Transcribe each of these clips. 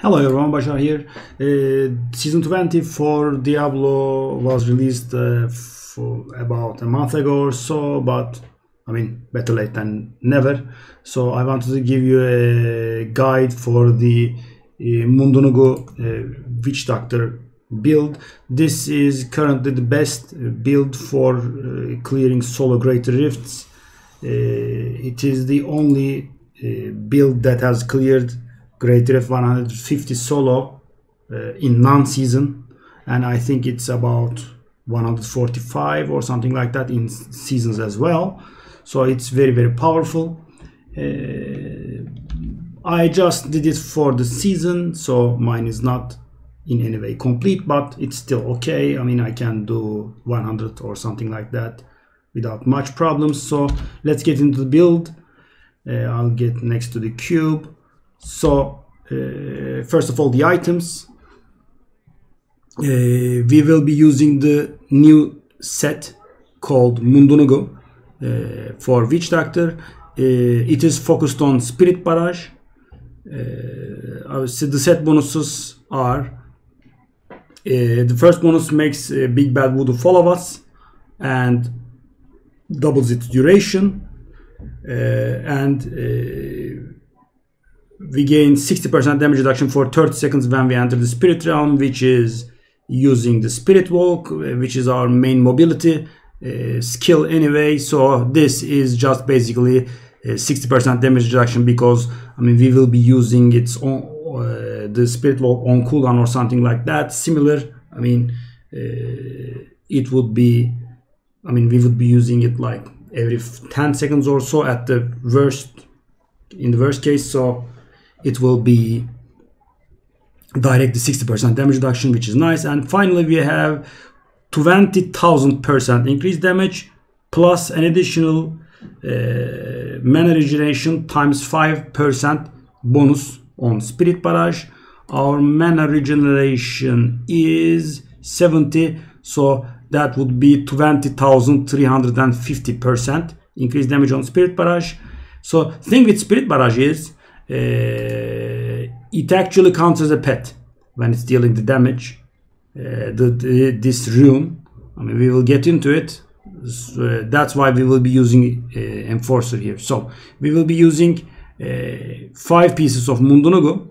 Hello everyone, Bashar here. Uh, season 20 for Diablo was released uh, about a month ago or so, but I mean, better late than never. So I wanted to give you a guide for the uh, Mundunugu uh, Witch Doctor build. This is currently the best build for uh, clearing solo greater rifts. Uh, it is the only uh, build that has cleared Great Rift 150 solo uh, in non-season. And I think it's about 145 or something like that in seasons as well. So it's very very powerful. Uh, I just did it for the season so mine is not in any way complete but it's still okay. I mean I can do 100 or something like that without much problems. So let's get into the build. Uh, I'll get next to the cube so uh, first of all the items. Uh, we will be using the new set called Mundunugu uh, for Witch Doctor. It is focused on Spirit Barrage. The set bonuses are the first bonus makes Big Bad Voodoo follow us and doubles its duration. Uh, and uh, we gain 60% damage reduction for 30 seconds when we enter the spirit realm which is using the spirit walk which is our main mobility uh, skill anyway. So this is just basically 60% damage reduction because I mean we will be using its on uh, the spirit walk on cooldown or something like that. Similar I mean uh, it would be I mean we would be using it like every 10 seconds or so at the worst in the worst case. So it will be direct 60% damage reduction which is nice. And finally we have 20,000 percent increased damage plus an additional uh, mana regeneration times 5 percent bonus on spirit barrage. Our mana regeneration is 70 so that would be 20,350 percent increased damage on spirit barrage. So thing with spirit barrage is it actually counts as a pet when it's dealing the damage. Uh, the, the, this rune, I mean, we will get into it. So, uh, that's why we will be using Enforcer here. So we will be using five pieces of Mundunugu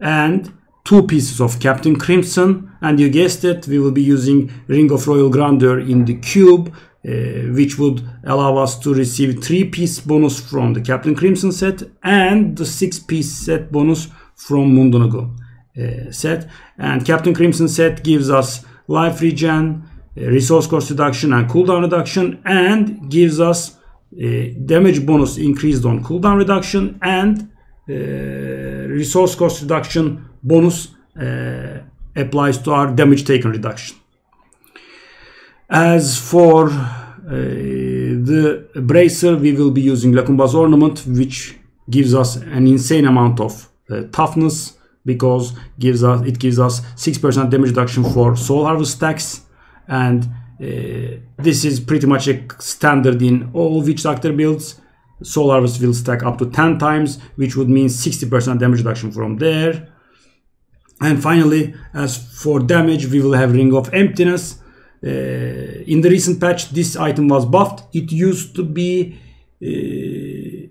and two pieces of Captain Crimson and you guessed it we will be using Ring of Royal Grandeur in the cube uh, which would allow us to receive three piece bonus from the Captain Crimson set and the six piece set bonus from Mundunugu uh, set. And Captain Crimson set gives us life regen uh, resource cost reduction and cooldown reduction and gives us uh, damage bonus increased on cooldown reduction and uh, resource cost reduction bonus uh, applies to our damage taken reduction as for uh, the bracer, we will be using Lakumba's ornament, which gives us an insane amount of uh, toughness because gives us it gives us 6% damage reduction for soul harvest stacks and uh, this is pretty much a standard in all witch doctor builds. Soul harvest will stack up to 10 times which would mean 60% damage reduction from there. And finally as for damage we will have ring of emptiness in the recent patch, this item was buffed. It used to be, uh,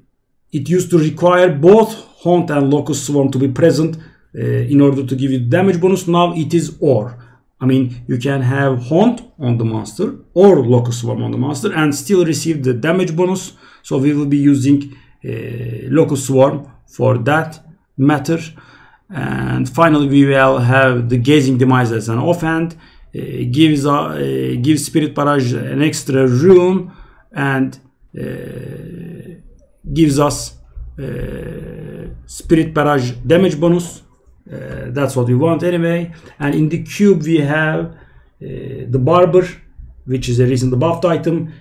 it used to require both Haunt and Locust Swarm to be present uh, in order to give you damage bonus. Now it is or. I mean, you can have Haunt on the monster or Locust Swarm on the monster and still receive the damage bonus. So we will be using uh, Locust Swarm for that matter. And finally, we will have the Gazing Demise as an offhand. Uh, gives uh, gives Spirit Barrage an extra rune and uh, gives us Spirit Barrage damage bonus. that's what we want anyway. And in the cube we have the Barber, which is a recent buffed item.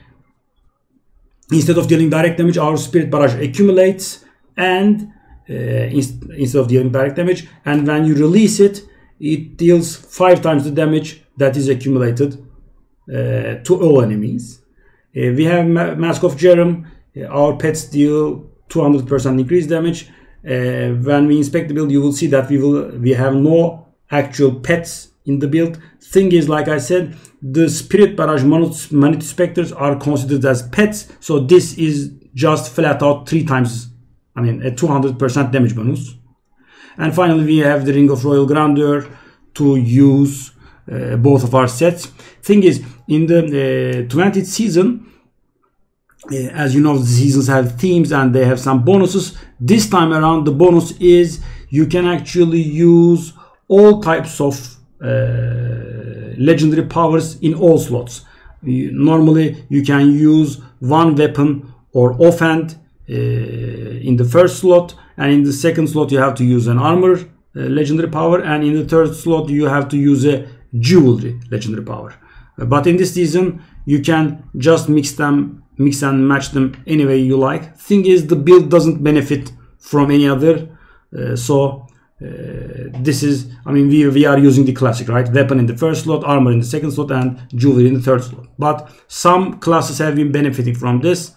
Instead of dealing direct damage, our Spirit Barrage accumulates and uh, instead of dealing direct damage and when you release it it deals five times the damage that is accumulated uh, to all enemies. Uh, we have Ma Mask of Jeram. Uh, our pets deal 200% increased damage. when we inspect the build, you will see that we will we have no actual pets in the build. Thing is, like I said, the Spirit Barrage Manitou Spectres are considered as pets, so this is just flat out three times, I mean, a 200% damage bonus. And finally, we have the Ring of Royal Grandeur to use uh, both of our sets. Thing is, in the uh, 20th season, uh, as you know, the seasons have themes and they have some bonuses. This time around, the bonus is you can actually use all types of uh, legendary powers in all slots. You, normally, you can use one weapon or offhand uh, in the first slot, and in the second slot, you have to use an armor uh, legendary power, and in the third slot, you have to use a jewelry legendary power. But in this season, you can just mix them, mix and match them any way you like. Thing is, the build doesn't benefit from any other. Uh, so uh, this is, I mean, we, we are using the classic, right? Weapon in the first slot, armor in the second slot, and jewelry in the third slot. But some classes have been benefiting from this.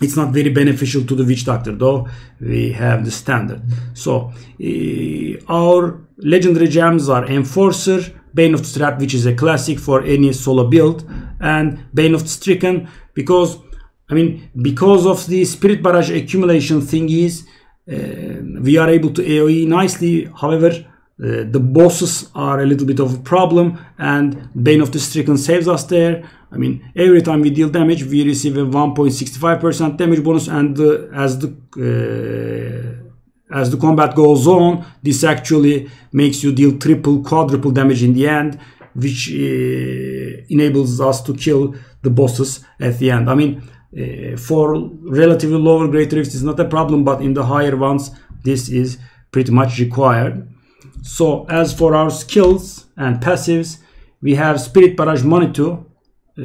It's not very beneficial to the Witch Doctor, though we have the standard. So uh, our legendary gems are Enforcer, Bane of the Trapped, which is a classic for any solo build, and Bane of the Stricken, because I mean, because of the Spirit Barrage accumulation thing is, uh, we are able to AoE nicely. However, uh, the bosses are a little bit of a problem, and Bane of the Stricken saves us there. I mean, every time we deal damage, we receive a 1.65% damage bonus, and the, as the uh, as the combat goes on, this actually makes you deal triple, quadruple damage in the end, which uh, enables us to kill the bosses at the end. I mean, uh, for relatively lower grade rifts, it's not a problem, but in the higher ones, this is pretty much required. So, as for our skills and passives, we have Spirit Barrage Manitou. Uh,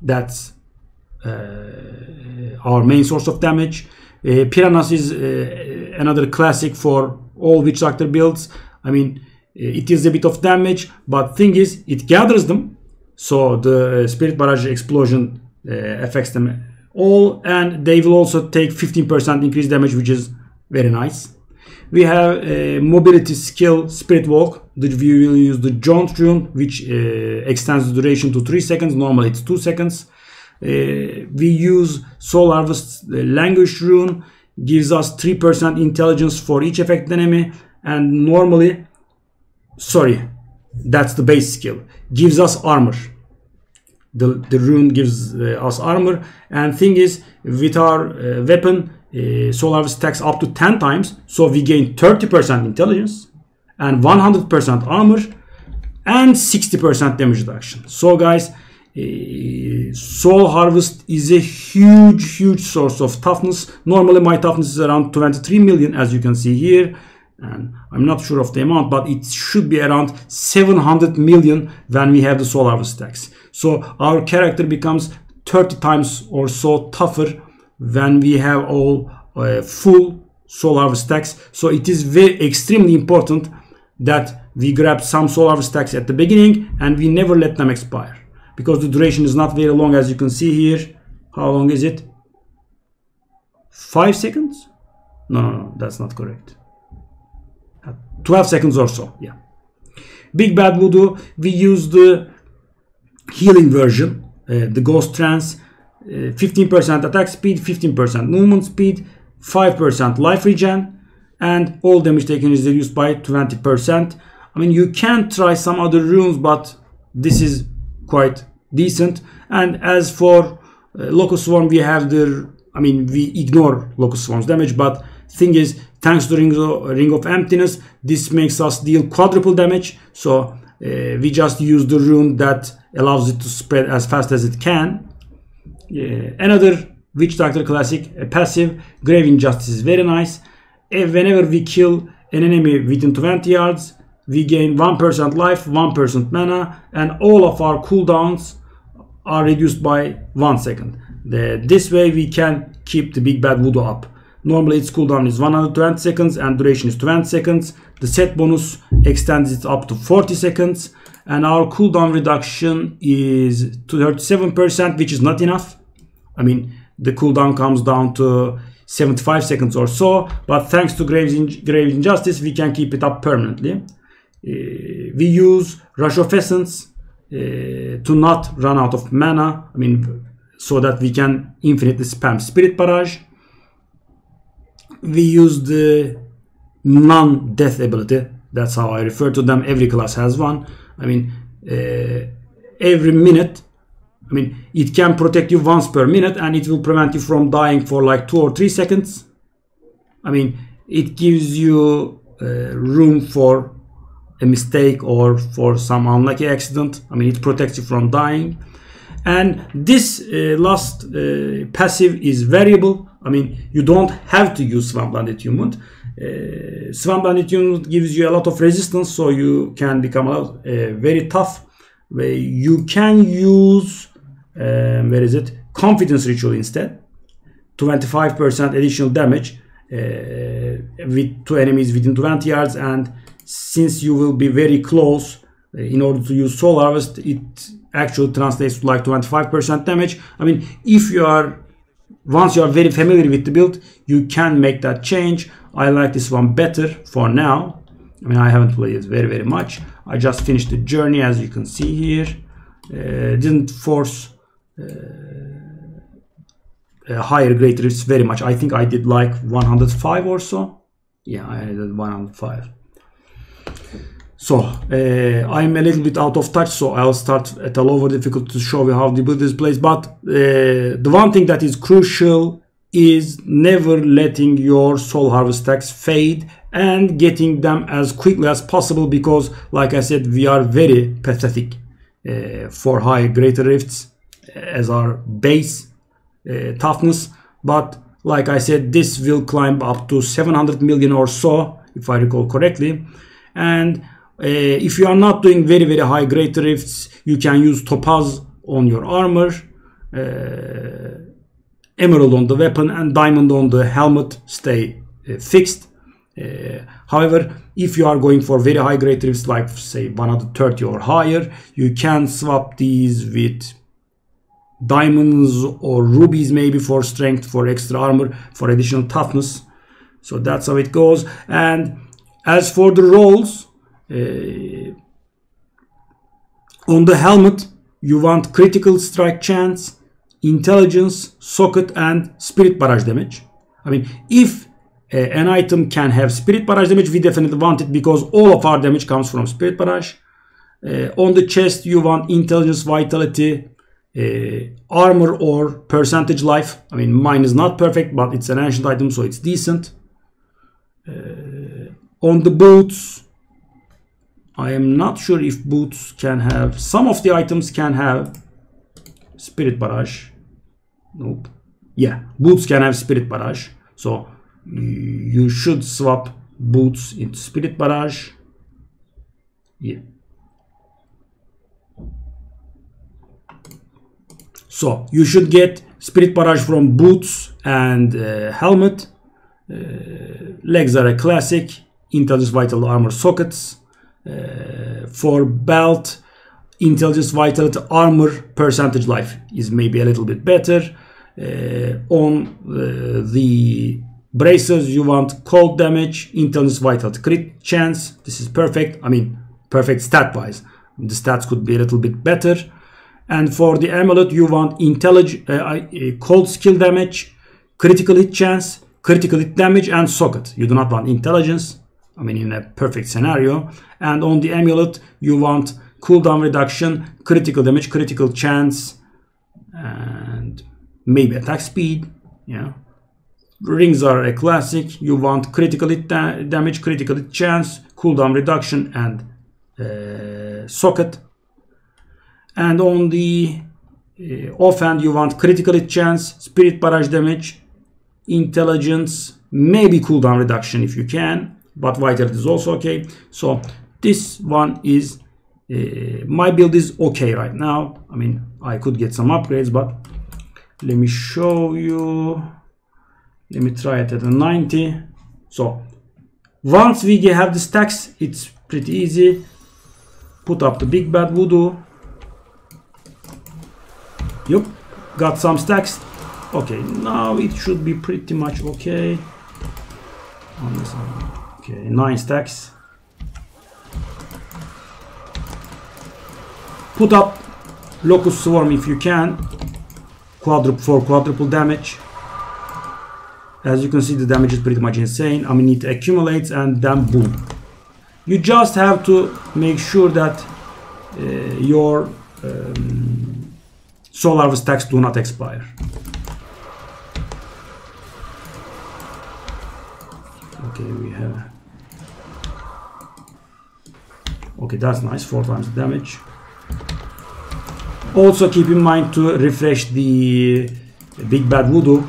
that's uh, our main source of damage. Uh, Piranhas is uh, another classic for all Witch Doctor builds. I mean, uh, it is a bit of damage, but thing is, it gathers them. So the Spirit Barrage explosion affects them all, and they will also take 15% increased damage, which is very nice. We have a mobility skill Spirit Walk. We will use the Jaunt rune, which uh, extends the duration to 3 seconds. Normally it's 2 seconds. Uh, we use Soul Harvest Languish rune, gives us 3% intelligence for each affected enemy, and normally, sorry, that's the base skill, gives us armor. The, the rune gives uh, us armor, and thing is, with our uh, weapon, uh, Harvest stacks up to 10 times, so we gain 30% intelligence and 100% armor and 60% damage reduction. So guys, uh, soul harvest is a huge huge source of toughness normally my toughness is around 23 million as you can see here and i'm not sure of the amount but it should be around 700 million when we have the soul harvest stacks so our character becomes 30 times or so tougher when we have all uh, full harvest stacks. So it is very extremely important that we grab some harvest stacks at the beginning and we never let them expire because the duration is not very long as you can see here. How long is it? Five seconds? No no no that's not correct. Uh, 12 seconds or so yeah. Big bad voodoo we use the healing version uh, the ghost trance 15% uh, attack speed 15% movement speed 5% life regen and all damage taken is reduced by 20% i mean you can try some other runes but this is quite decent. And as for uh, Locust Swarm, we have the, I mean, we ignore Locust Swarm's damage, but thing is, thanks to Ring of, Ring of Emptiness, this makes us deal quadruple damage. So uh, we just use the rune that allows it to spread as fast as it can. Another Witch Doctor classic, a passive, Grave Injustice is very nice. Whenever we kill an enemy within 20 yards, we gain 1% life, 1% mana, and all of our cooldowns are reduced by 1 second. The, this way we can keep the Big Bad Voodoo up. Normally its cooldown is 120 seconds and duration is 20 seconds. The set bonus extends it up to 40 seconds and our cooldown reduction is to 37% which is not enough. I mean the cooldown comes down to 75 seconds or so but thanks to Graves, in, Graves Injustice we can keep it up permanently. Uh, we use Rush of Essence uh, to not run out of mana I mean so that we can infinitely spam Spirit Barrage. We use the non-death ability. That's how I refer to them. Every class has one. I mean uh, every minute I mean, it can protect you once per minute and it will prevent you from dying for like two or three seconds. I mean, it gives you uh, room for a mistake or for some unlucky accident. I mean, it protects you from dying. And this uh, last uh, passive is variable. I mean, you don't have to use Swampland Attunement. Uh, Swampland gives you a lot of resistance, so you can become a lot, uh, very tough. You can use um, where is it? Confidence ritual instead. 25% additional damage uh, with two enemies within 20 yards. And since you will be very close uh, in order to use soul harvest it actually translates to like 25% damage. I mean if you are once you are very familiar with the build you can make that change. I like this one better for now. I mean i haven't played it very very much. I just finished the journey as you can see here. Uh, didn't force uh, higher grade rifts very much. I think I did like 105 or so. Yeah, I did 105. So uh, I'm a little bit out of touch, so I'll start at a lower difficulty to show you how the build is placed. But uh, the one thing that is crucial is never letting your soul harvest stacks fade and getting them as quickly as possible because like I said we are very pathetic uh, for high greater rifts as our base uh, toughness. But like I said this will climb up to 700 million or so if I recall correctly. And uh, if you are not doing very very high great rifts you can use topaz on your armor uh, emerald on the weapon and diamond on the helmet. Stay uh, fixed. Uh, however if you are going for very high great rifts like say 130 or higher you can swap these with diamonds or rubies maybe for strength for extra armor for additional toughness. So that's how it goes. And as for the rolls uh, on the helmet you want critical strike chance intelligence socket and spirit barrage damage. I mean if uh, an item can have spirit barrage damage we definitely want it because all of our damage comes from spirit barrage. Uh, on the chest you want intelligence vitality uh, armor or percentage life. I mean, mine is not perfect, but it's an ancient item, so it's decent. Uh, on the boots, I am not sure if boots can have, some of the items can have spirit barrage. Nope. Yeah, boots can have spirit barrage. So you should swap boots into spirit barrage. Yeah. So you should get Spirit Barrage from boots and uh, helmet. Uh, legs are a classic. Intelligence Vital Armor sockets. Uh, for belt, Intelligence Vitality Armor percentage life is maybe a little bit better. Uh, on uh, the braces, you want cold damage, Intelligence Vitality crit chance. This is perfect. I mean, perfect stat wise. The stats could be a little bit better and for the amulet you want intelligent uh, uh, cold skill damage critical hit chance critical hit damage and socket. You do not want intelligence i mean in a perfect scenario. And on the amulet you want cooldown reduction critical damage critical chance and maybe attack speed yeah. Rings are a classic. You want critical hit da damage critical hit chance cooldown reduction and uh, socket and on the uh, offhand you want critical hit chance spirit barrage damage intelligence maybe cooldown reduction if you can but vitality is also okay. So this one is uh, my build is okay right now. I mean i could get some upgrades but let me show you. Let me try it at a 90 so once we get have the stacks it's pretty easy. Put up the big bad voodoo Yup, got some stacks. Okay, now it should be pretty much okay. Okay, 9 stacks. Put up Locust Swarm if you can. Quadruple for quadruple damage. As you can see, the damage is pretty much insane. I mean, it accumulates and then boom. You just have to make sure that uh, your um, soul harvest tax do not expire. Okay, we have. Okay, that's nice. Four times damage. Also keep in mind to refresh the Big Bad Voodoo,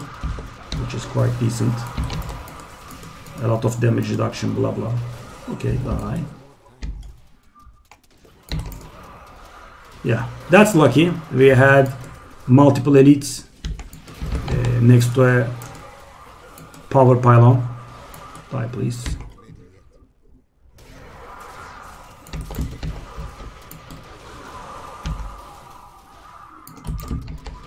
which is quite decent. A lot of damage reduction, blah blah. Okay, bye. Yeah, that's lucky. We had multiple elites uh, next to a power pylon. Bye, please.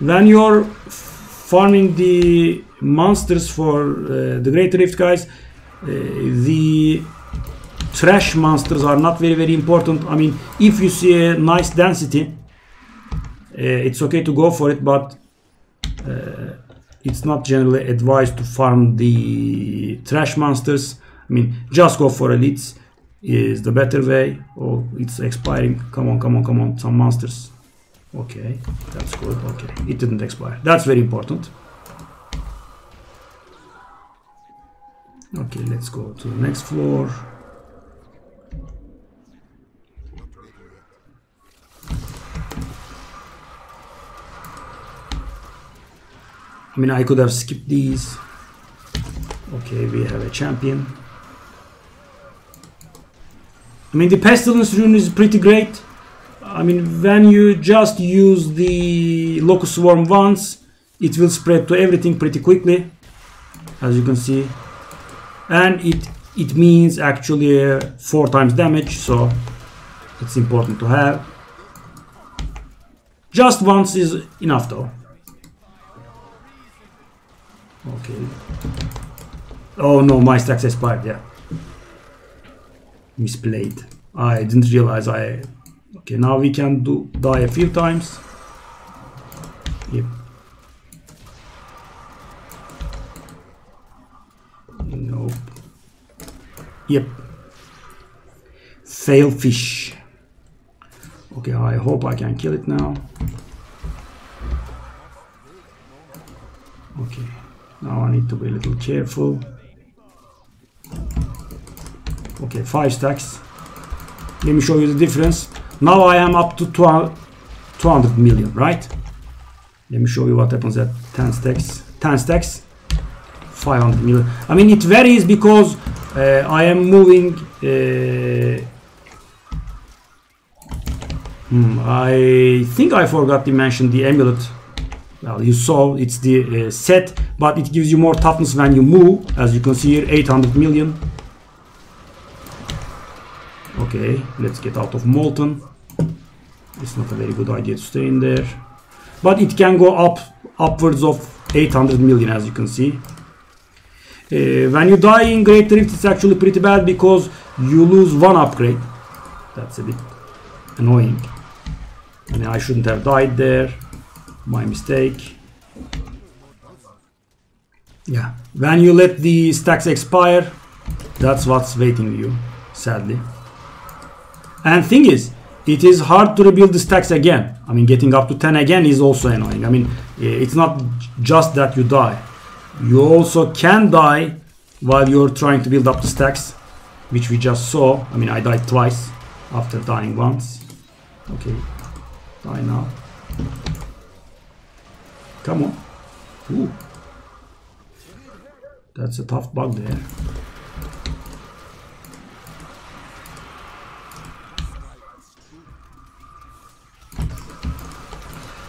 when you're farming the monsters for uh, the Great Rift guys, uh, the trash monsters are not very very important. I mean, if you see a nice density, uh, it's okay to go for it, but uh, it's not generally advised to farm the trash monsters. I mean, just go for elites is the better way. Oh, it's expiring. Come on, come on, come on, some monsters. Okay, that's good. Okay, it didn't expire. That's very important. Okay, let's go to the next floor. I mean, I could have skipped these. Okay, we have a champion. I mean, the pestilence rune is pretty great. I mean, when you just use the locust swarm once, it will spread to everything pretty quickly, as you can see. And it it means actually uh, four times damage, so it's important to have. Just once is enough though. Okay. Oh no, my stacks expired, yeah. Misplayed. I didn't realize I Okay, now we can do die a few times. Yep. Nope. Yep. Fail fish. Okay, I hope I can kill it now. Okay, now I need to be a little careful. Okay, five stacks. Let me show you the difference. Now I am up to 200 million, right? Let me show you what happens at 10 stacks. 10 stacks, 500 million. I mean, it varies because uh, I am moving. Uh, hmm, I think I forgot to mention the amulet. Well, you saw it's the uh, set, but it gives you more toughness when you move. As you can see here, 800 million. Okay, let's get out of Molten. It's not a very good idea to stay in there. But it can go up upwards of 800 million as you can see. Uh, when you die in Great Rift it's actually pretty bad because you lose one upgrade. That's a bit annoying. I mean I shouldn't have died there. My mistake. Yeah. When you let the stacks expire, that's what's waiting you, sadly. And thing is, it is hard to rebuild the stacks again. I mean, getting up to 10 again is also annoying. I mean, eh, it's not just that you die. You also can die while you're trying to build up the stacks, which we just saw. I mean, I died twice after dying once. Okay, die now. Come on. Ooh. That's a tough bug there.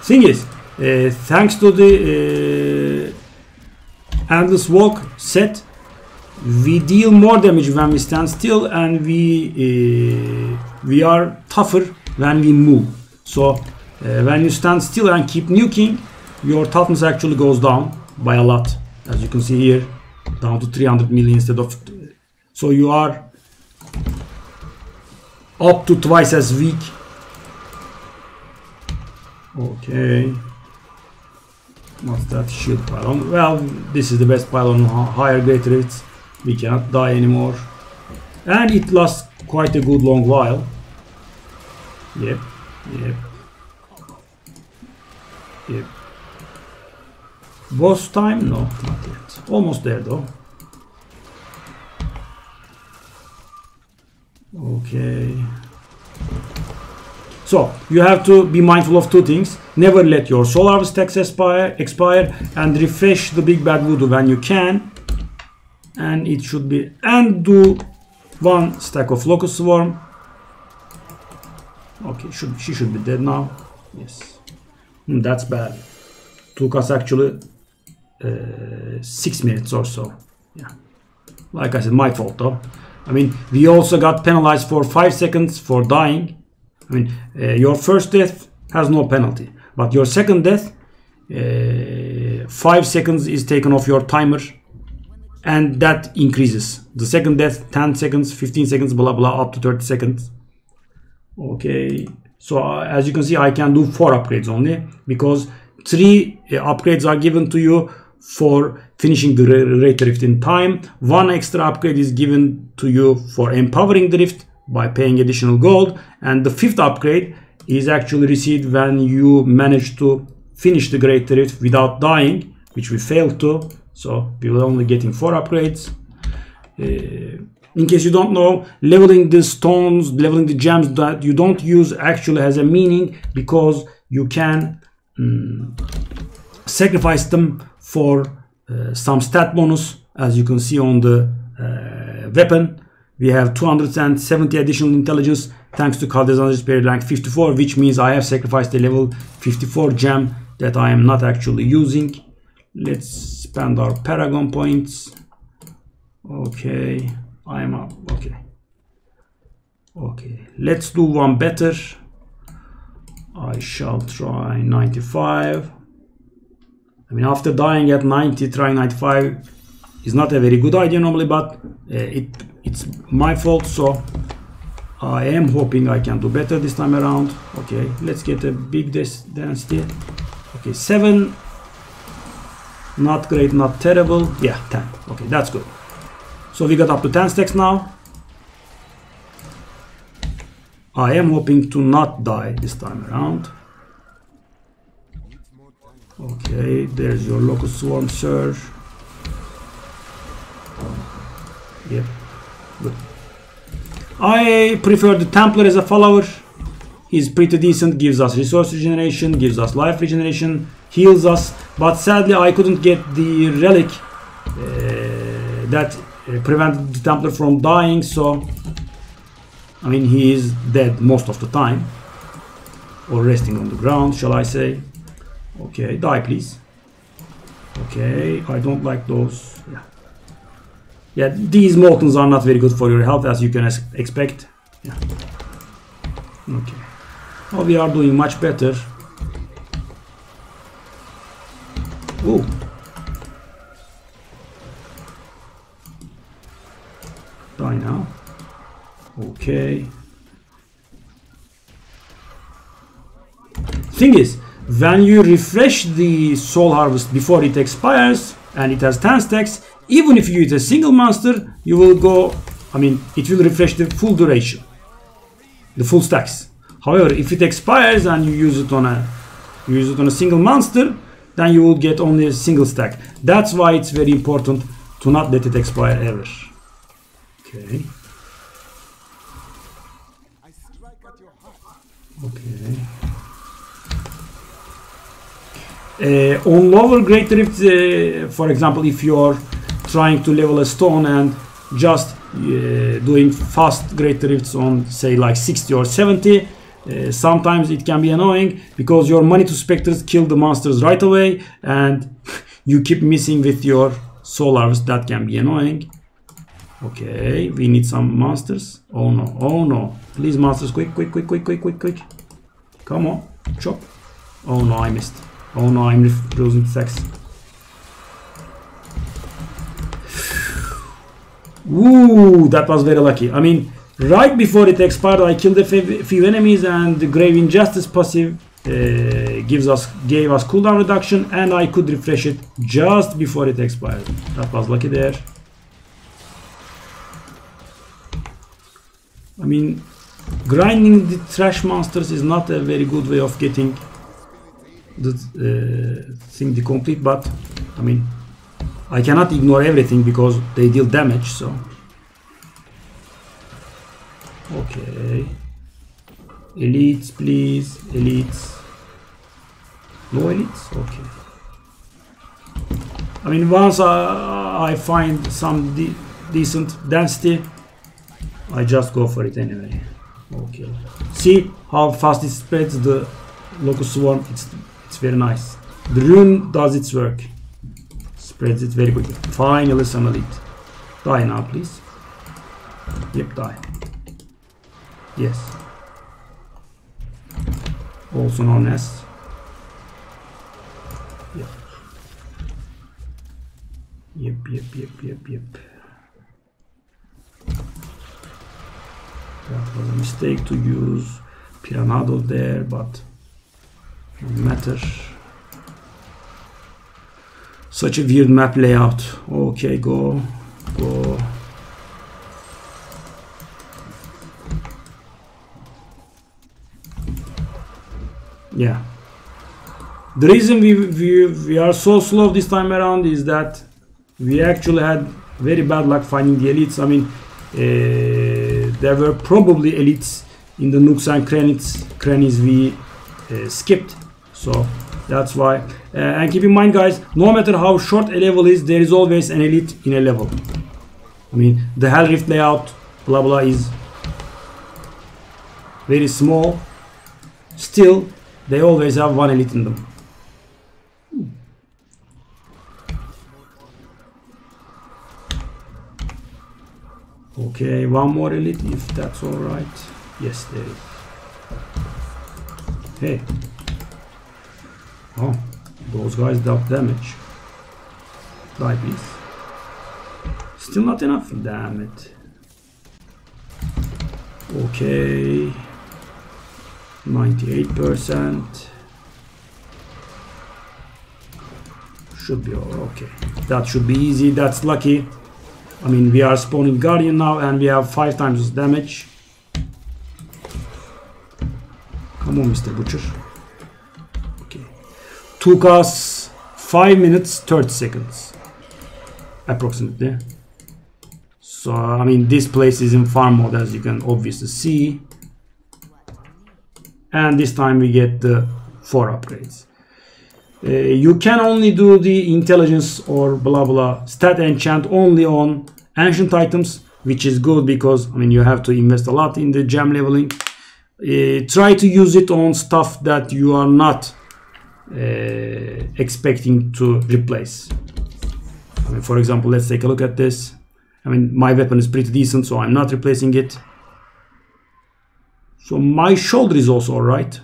Thing is, uh, thanks to the uh, endless walk set, we deal more damage when we stand still, and we uh, we are tougher when we move. So uh, when you stand still and keep nuking, your toughness actually goes down. by a lot as you can see here down to 300 million instead of so you are up to twice as weak. Okay. What's that shield pylon well this is the best pylon on higher greater hits we cannot die anymore. And it lasts quite a good long while. Yep yep boss time? No not yet. Almost there though. Okay. So you have to be mindful of two things. Never let your soul harvest tax expire expire and refresh the big bad voodoo when you can. And it should be and do one stack of locust swarm. Okay should she should be dead now. Yes. Hmm, that's bad. Took us actually six minutes or so yeah like I said my fault though I mean, we also got penalized for 5 seconds for dying. I mean, uh, your first death has no penalty. But your second death, uh, 5 seconds is taken off your timer. And that increases. The second death, 10 seconds, 15 seconds, blah, blah, up to 30 seconds. Okay. So uh, as you can see, I can do 4 upgrades only. Because 3 uh, upgrades are given to you for finishing the Great Rift in time. One extra upgrade is given to you for empowering the Rift by paying additional gold. And the fifth upgrade is actually received when you manage to finish the Great Rift without dying, which we failed to. So we will only getting four upgrades. Uh, in case you don't know, leveling the stones, leveling the gems that you don't use actually has a meaning because you can um, sacrifice them for uh, some stat bonus as you can see on the uh, weapon. We have 270 additional intelligence thanks to Caldesann's Despair rank 54 which means I have sacrificed a level 54 gem that I am not actually using. Let's spend our paragon points. Okay I am up. Okay. Okay let's do one better. I shall try 95 I mean, after dying at 90, trying 95 is not a very good idea normally, but uh, it it's my fault, so I am hoping I can do better this time around. Okay, let's get a big density. Okay, 7. Not great, not terrible. Yeah, 10. Okay, that's good. So we got up to 10 stacks now. I am hoping to not die this time around. Okay, there's your locust swarm surge. Yep, good. I prefer the Templar as a follower. He's pretty decent, gives us resource regeneration, gives us life regeneration, heals us. But sadly, I couldn't get the relic uh, that uh, prevented the Templar from dying, so I mean, he is dead most of the time. Or resting on the ground, shall I say. Okay, die please. Okay, I don't like those. Yeah. Yeah, these moltens are not very good for your health as you can expect. Yeah. Okay. Oh, we are doing much better. Oh. Die now. Okay. Thing is, when you refresh the soul harvest before it expires and it has 10 stacks even if you use a single monster you will go I mean it will refresh the full duration the full stacks. However if it expires and you use it on a you use it on a single monster then you will get only a single stack. That's why it's very important to not let it expire ever. Okay. Okay uh, on lower grade rifts, uh, for example, if you're trying to level a stone and just uh, doing fast great rifts on say like 60 or 70 uh, sometimes it can be annoying because your Manitou specters kill the monsters right away and you keep missing with your solars. That can be annoying. Okay we need some monsters. Oh no. Oh no. Please monsters quick quick quick quick quick quick quick. Come on. Chop. Oh no i missed Oh no! I'm losing Sex. Ooh, that was very lucky. I mean, right before it expired, I killed a few enemies and the Grave Injustice passive uh, gives us gave us cooldown reduction and I could refresh it just before it expired. That was lucky there. I mean, grinding the trash monsters is not a very good way of getting the uh, thing the complete, but I mean, I cannot ignore everything because they deal damage, so. Okay. Elites, please. Elites. No elites? Okay. I mean, once I, I find some de decent density, I just go for it anyway. Okay. See how fast it spreads the locust swarm? It's, it's very nice. The rune does its work spreads it very quickly. Finally some elite. Die now, please. Yep, die. Yes. Also known as. Yep. Yep, yep, yep, yep, yep. That was a mistake to use Piranhado there, but matter. Such a weird map layout. Okay, go, go. Yeah. The reason we, we, we are so slow this time around is that we actually had very bad luck finding the elites. I mean, uh, there were probably elites in the nooks and crannies, crannies we uh, skipped. So that's why. Uh, and keep in mind, guys, no matter how short a level is, there is always an elite in a level. I mean, the Hell Rift layout, blah blah, is very small. Still, they always have one elite in them. Okay, one more elite if that's alright. Yes, there is. Hey. Oh, those guys dealt damage. Die, please. Still not enough. Damn it. Okay. 98%. Should be okay. That should be easy. That's lucky. I mean, we are spawning Guardian now and we have five times damage. Come on, Mr. Butcher took us 5 minutes 30 seconds approximately. So I mean this place is in farm mode as you can obviously see. And this time we get the 4 upgrades. Uh, you can only do the intelligence or blah blah stat enchant only on ancient items which is good because I mean you have to invest a lot in the gem leveling. Uh, try to use it on stuff that you are not Uh, expecting to replace. I mean, for example, let's take a look at this. I mean, my weapon is pretty decent, so I'm not replacing it. So my shoulder is also alright.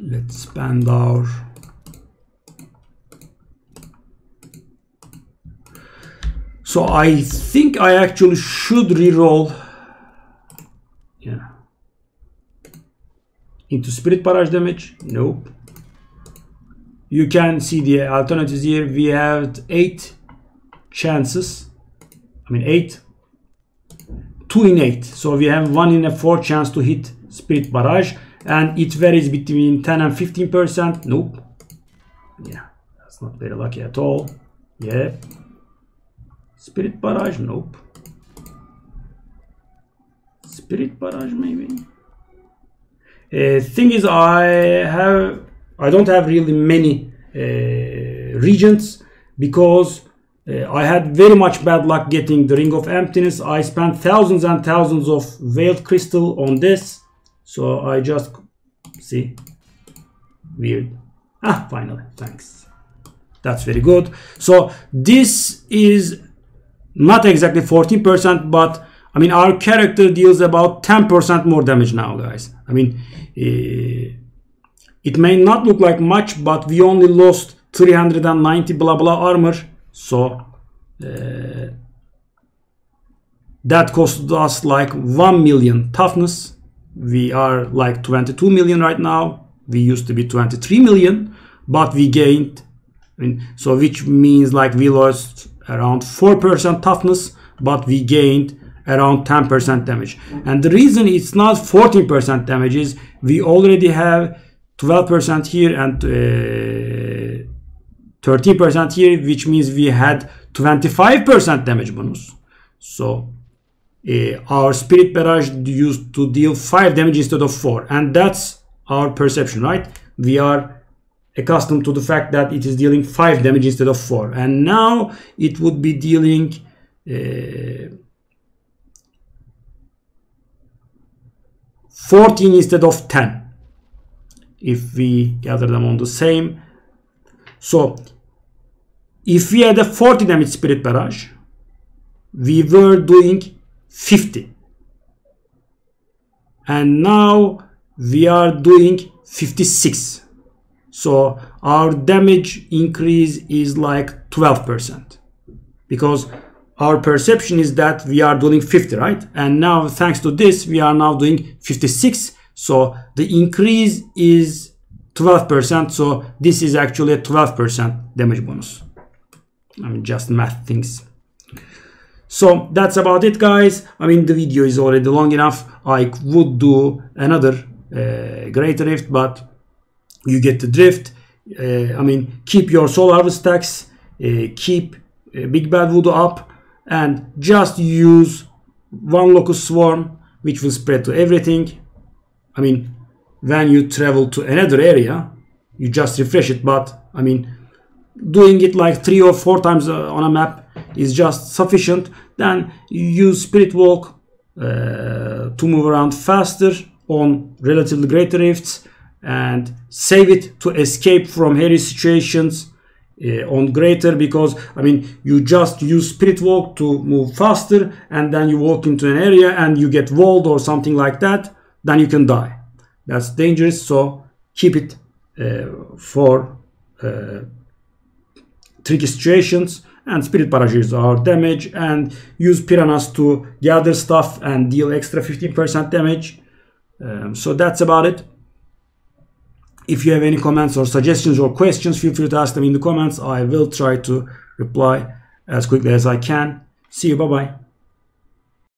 Let's expand our... So I think I actually should reroll. Yeah into spirit barrage damage? Nope. You can see the alternatives here. We have eight chances. I mean eight. Two in eight. So we have one in a four chance to hit spirit barrage. And it varies between 10 and 15 percent. Nope. Yeah that's not very lucky at all. Yeah. Spirit barrage? Nope. Spirit barrage maybe uh, thing is, I have I don't have really many uh, regions because uh, I had very much bad luck getting the Ring of Emptiness. I spent thousands and thousands of Veiled Crystal on this, so I just see weird. Ah, finally, thanks. That's very good. So this is not exactly 14%, but I mean, our character deals about 10% more damage now, guys. I mean, uh, it may not look like much, but we only lost 390 blah blah armor. So uh, that cost us like 1 million toughness we are like 22 million right now we used to be 23 million but we gained I mean, so which means like we lost around 4% toughness but we gained around 10% damage. And the reason it's not 14% damage is we already have 12% here and uh, 30% here which means we had 25% damage bonus. So uh, our spirit barrage used to deal 5 damage instead of 4 and that's our perception right? We are accustomed to the fact that it is dealing 5 damage instead of 4 and now it would be dealing uh, 14 instead of 10 if we gather them on the same. So if we had a 40 damage spirit barrage we were doing 50 and now we are doing 56 so our damage increase is like 12% because our perception is that we are doing 50 right? And now thanks to this we are now doing 56 so the increase is 12% so this is actually a 12% damage bonus. I mean just math things. So that's about it guys. I mean the video is already long enough. I would do another uh, greater rift but you get the drift. Uh, I mean keep your harvest stacks. Uh, keep uh, big bad voodoo up and just use one locust swarm which will spread to everything. I mean when you travel to another area you just refresh it but I mean doing it like three or four times uh, on a map is just sufficient. Then you use spirit walk uh, to move around faster on relatively greater rifts and save it to escape from hairy situations uh, on greater because I mean you just use spirit walk to move faster and then you walk into an area and you get walled or something like that then you can die. That's dangerous so keep it uh, for uh, tricky situations. And spirit barrages are damage and use piranhas to gather stuff and deal extra 15% damage. Um, so that's about it if you have any comments or suggestions or questions, feel free to ask them in the comments. I will try to reply as quickly as I can. See you. Bye bye.